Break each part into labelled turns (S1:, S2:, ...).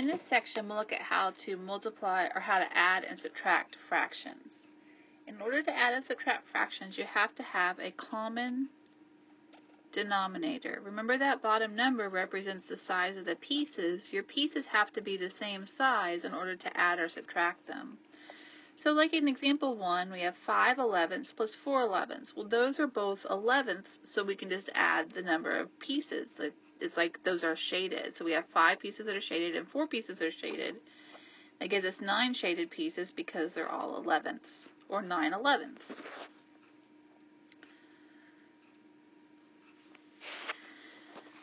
S1: In this section, we'll look at how to multiply or how to add and subtract fractions. In order to add and subtract fractions, you have to have a common denominator. Remember that bottom number represents the size of the pieces. Your pieces have to be the same size in order to add or subtract them. So like in example 1, we have 5 elevenths plus 4 elevenths. Well, those are both elevenths, so we can just add the number of pieces it's like those are shaded. So we have five pieces that are shaded and four pieces that are shaded. That gives us nine shaded pieces because they're all elevenths or nine elevenths.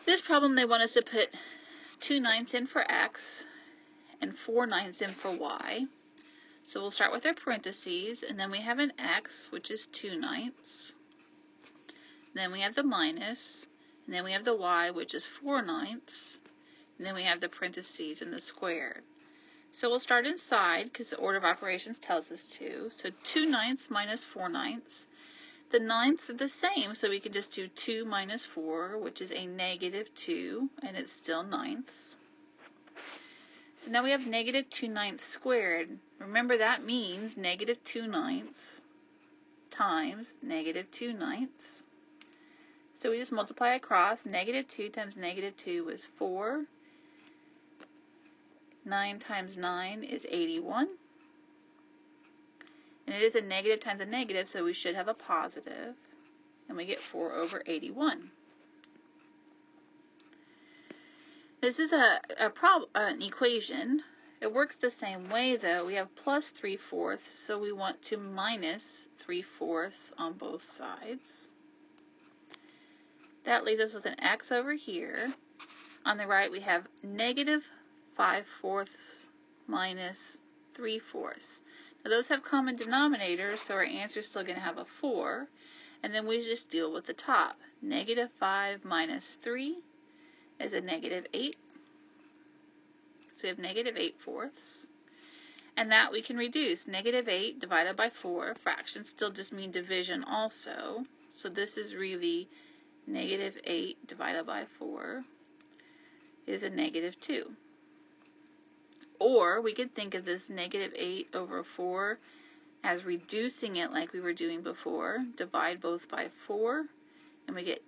S1: This problem they want us to put two ninths in for x and four ninths in for y. So we'll start with our parentheses and then we have an x which is two ninths. Then we have the minus and then we have the y, which is 4 ninths. And then we have the parentheses and the square. So we'll start inside because the order of operations tells us to. So 2 ninths minus 4 ninths. The ninths are the same, so we can just do 2 minus 4, which is a negative 2, and it's still ninths. So now we have negative 2 ninths squared. Remember that means negative 2 ninths times negative 2 ninths. So we just multiply across. Negative 2 times negative 2 is 4. 9 times 9 is 81. And it is a negative times a negative, so we should have a positive. And we get 4 over 81. This is a, a prob an equation. It works the same way, though. We have plus 3 fourths, so we want to minus 3 fourths on both sides. That leaves us with an x over here. On the right, we have negative 5 fourths minus 3 fourths. Now, those have common denominators, so our answer is still going to have a 4. And then we just deal with the top. Negative 5 minus 3 is a negative 8. So we have negative 8 fourths. And that we can reduce. Negative 8 divided by 4. Fractions still just mean division also. So this is really negative 8 divided by 4 is a negative 2. Or we could think of this negative 8 over 4 as reducing it like we were doing before. Divide both by 4 and we get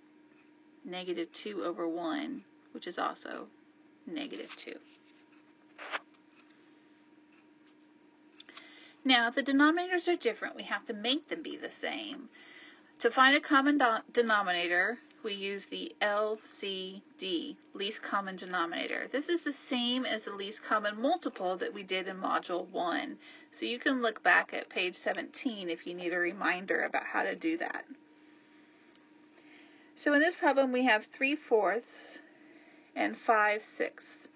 S1: negative 2 over 1, which is also negative 2. Now, if the denominators are different, we have to make them be the same. To find a common denominator, we use the LCD, least common denominator. This is the same as the least common multiple that we did in Module 1. So you can look back at page 17 if you need a reminder about how to do that. So in this problem we have 3 fourths and 5 sixths.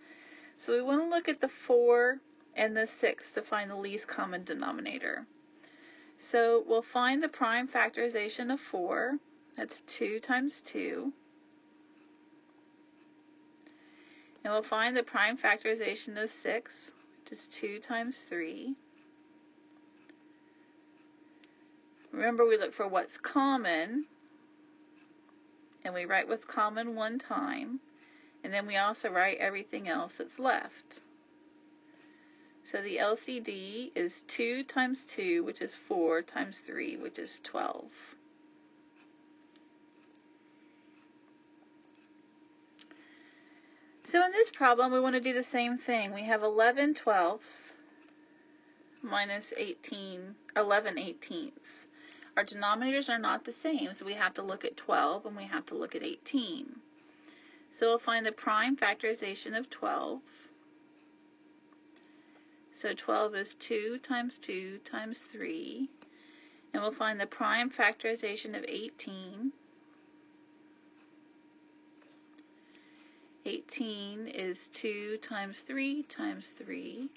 S1: So we want to look at the 4 and the 6 to find the least common denominator. So we'll find the prime factorization of 4 that's 2 times 2. And we'll find the prime factorization of 6, which is 2 times 3. Remember, we look for what's common, and we write what's common one time, and then we also write everything else that's left. So the LCD is 2 times 2, which is 4, times 3, which is 12. So in this problem, we want to do the same thing. We have 11 twelfths minus 18, 11 eighteenths. Our denominators are not the same, so we have to look at 12 and we have to look at 18. So we'll find the prime factorization of 12. So 12 is 2 times 2 times 3. And we'll find the prime factorization of 18. 18 is 2 times 3 times 3.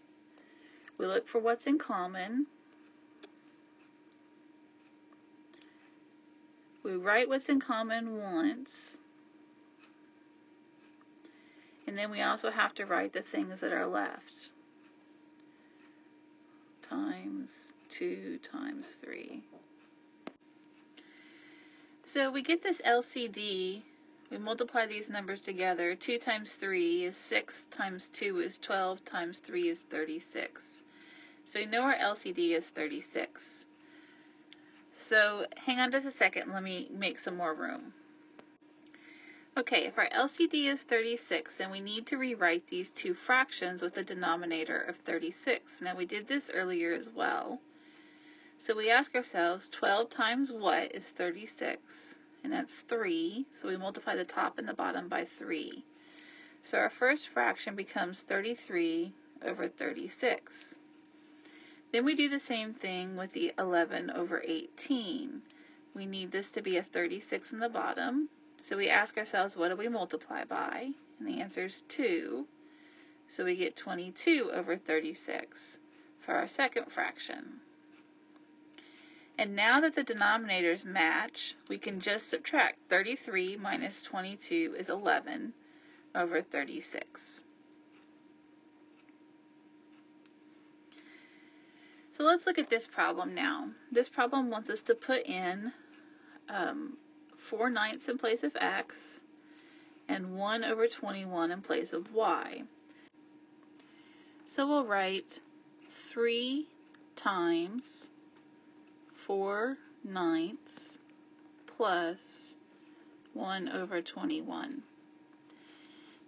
S1: We look for what's in common. We write what's in common once. And then we also have to write the things that are left. Times 2 times 3. So we get this LCD we multiply these numbers together. 2 times 3 is 6, times 2 is 12, times 3 is 36. So we know our LCD is 36. So hang on just a second, let me make some more room. Okay, if our LCD is 36, then we need to rewrite these two fractions with a denominator of 36. Now we did this earlier as well. So we ask ourselves, 12 times what is 36? And that's 3, so we multiply the top and the bottom by 3. So our first fraction becomes 33 over 36. Then we do the same thing with the 11 over 18. We need this to be a 36 in the bottom. So we ask ourselves, what do we multiply by? And the answer is 2. So we get 22 over 36 for our second fraction. And now that the denominators match, we can just subtract 33 minus 22 is 11 over 36. So let's look at this problem now. This problem wants us to put in um, 4 ninths in place of x and 1 over 21 in place of y. So we'll write 3 times 4 ninths plus 1 over 21.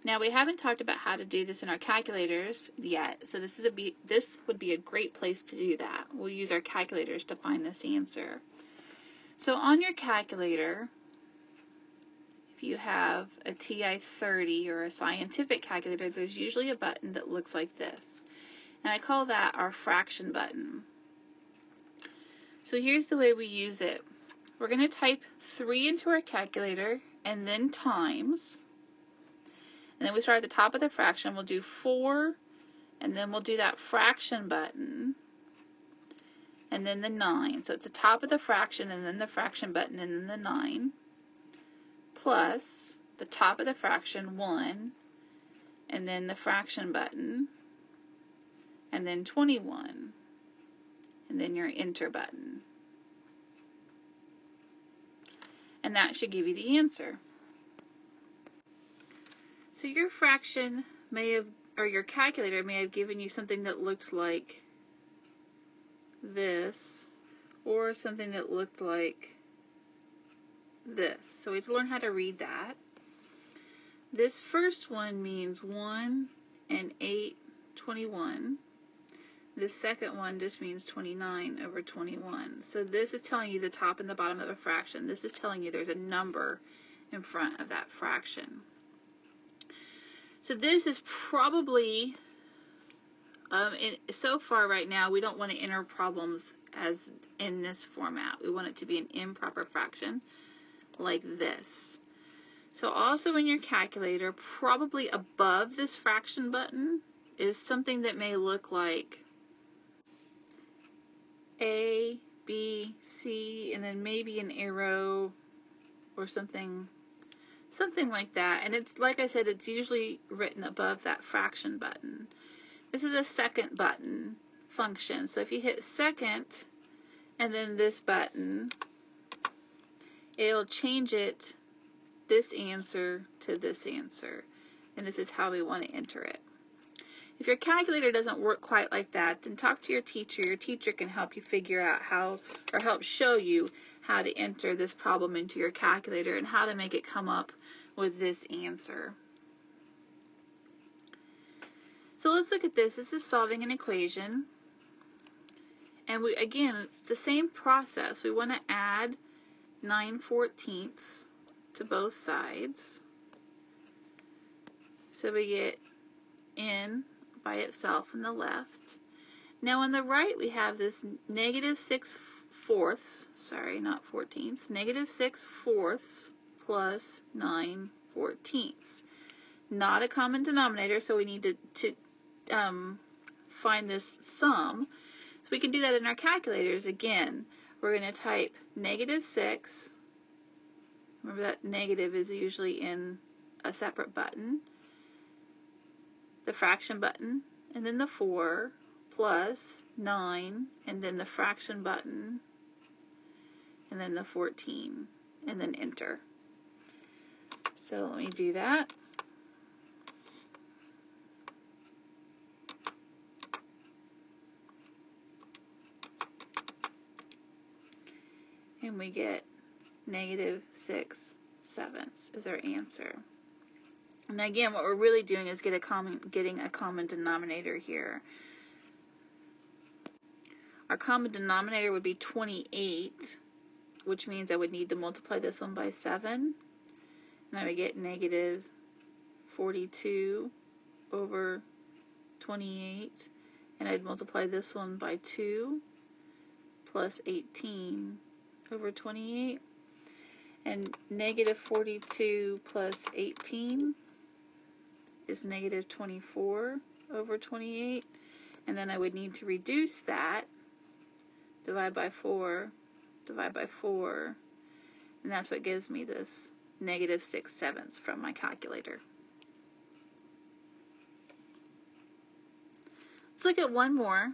S1: Now we haven't talked about how to do this in our calculators yet, so this is a be this would be a great place to do that. We'll use our calculators to find this answer. So on your calculator, if you have a TI-30 or a scientific calculator, there's usually a button that looks like this. And I call that our fraction button. So here's the way we use it. We're going to type 3 into our calculator and then times and then we start at the top of the fraction. We'll do 4, and then we'll do that fraction button, and then the 9. So it's the top of the fraction, and then the fraction button, and then the 9, plus the top of the fraction, 1, and then the fraction button, and then 21, and then your enter button. And that should give you the answer. So your fraction may have, or your calculator may have given you something that looked like this, or something that looked like this. So we have to learn how to read that. This first one means 1 and 8, 21. The second one just means 29 over 21. So this is telling you the top and the bottom of a fraction. This is telling you there's a number in front of that fraction. So this is probably, um, so far right now, we don't want to enter problems as in this format. We want it to be an improper fraction like this. So also in your calculator, probably above this fraction button is something that may look like A, B, C, and then maybe an arrow or something something like that. And it's like I said, it's usually written above that fraction button. This is a second button function. So if you hit second and then this button, it'll change it, this answer to this answer. And this is how we want to enter it. If your calculator doesn't work quite like that, then talk to your teacher. Your teacher can help you figure out how, or help show you how to enter this problem into your calculator and how to make it come up with this answer. So let's look at this. This is solving an equation. And we again, it's the same process. We want to add 9 fourteenths to both sides. So we get n by itself on the left. Now on the right we have this negative 6 fourths, sorry, not fourteenths, negative 6 fourths plus 9 fourteenths. Not a common denominator, so we need to, to um, find this sum. So we can do that in our calculators. Again, we're going to type negative 6. Remember that negative is usually in a separate button. The fraction button, and then the 4, plus 9, and then the fraction button, and then the 14, and then enter. So let me do that. And we get negative 6 sevenths is our answer. And again, what we're really doing is get a common, getting a common denominator here. Our common denominator would be 28, which means I would need to multiply this one by 7. And I would get negative 42 over 28. And I'd multiply this one by 2 plus 18 over 28. And negative 42 plus 18 is negative 24 over 28. And then I would need to reduce that. Divide by 4, divide by 4. And that's what gives me this negative 6 sevenths from my calculator. Let's look at one more.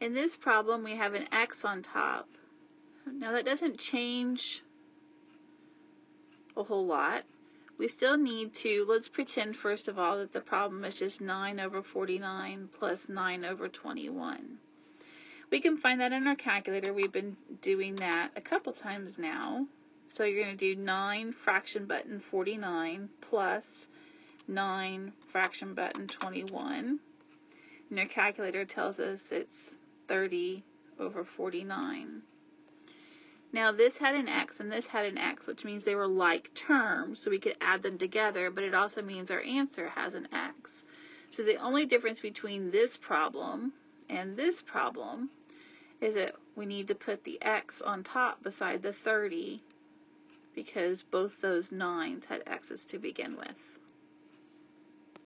S1: In this problem, we have an x on top. Now that doesn't change a whole lot. We still need to, let's pretend first of all that the problem is just 9 over 49 plus 9 over 21. We can find that in our calculator. We've been doing that a couple times now. So you're going to do 9 fraction button 49 plus 9 fraction button 21. And your calculator tells us it's 30 over 49. Now this had an x and this had an x, which means they were like terms, so we could add them together, but it also means our answer has an x. So the only difference between this problem and this problem is that we need to put the x on top beside the 30 because both those 9s had x's to begin with.